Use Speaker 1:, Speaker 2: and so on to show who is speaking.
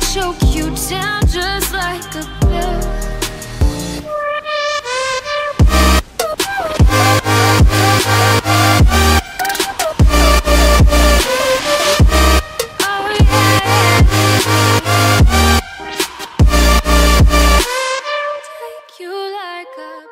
Speaker 1: choke you down just like a pill oh, you like a